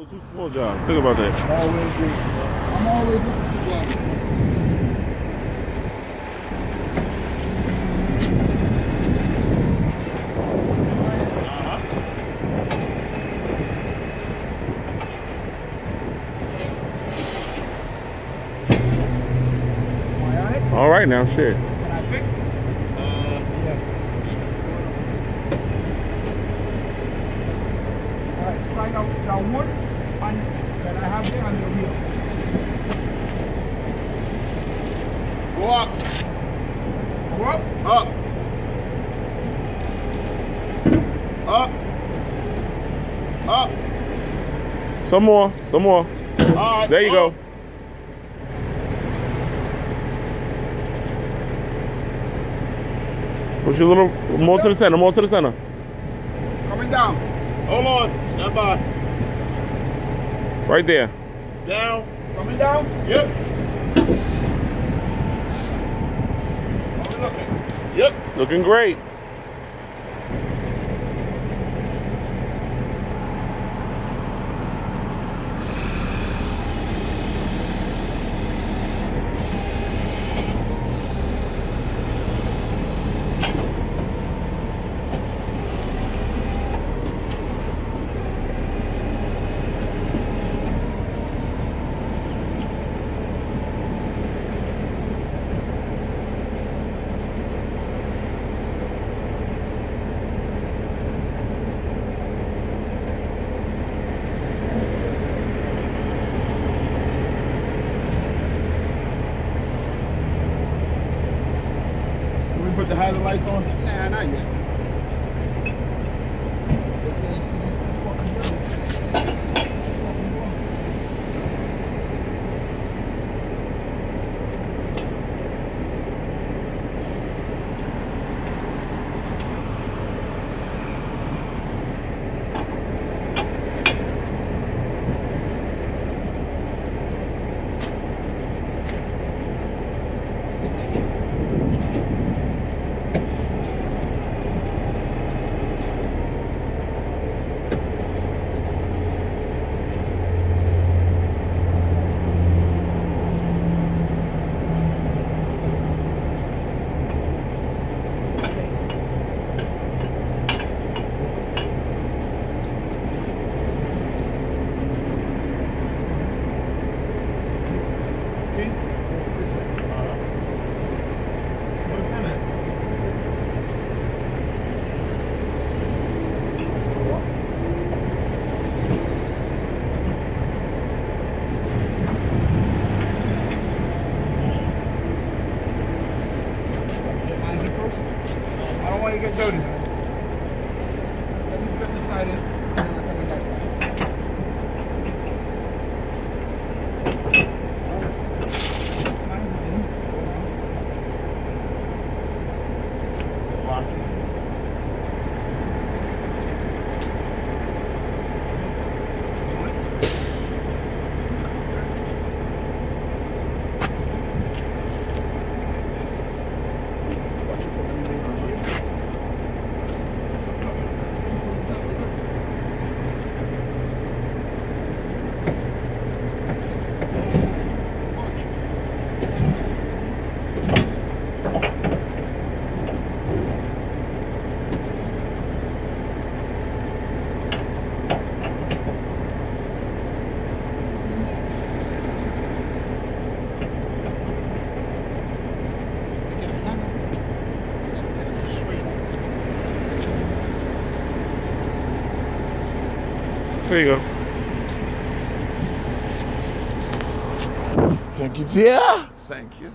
Two small jobs. Think about that. Always good. I'm always looking for jobs. All right now, shit. Uh, slide out that wood on, that I have there on the wheel. go up, Go up. up, up, up. Some more. Some more. All right. There you up. go. Push a little more to the center. More to the center. Coming down. Hold on. Stand by. Right there. Down. Coming down. Yep. Looking? Yep. Looking great. Lights on? I you get dirty. Let me get this side in, and then. There you go. Thank you, dear. Thank you.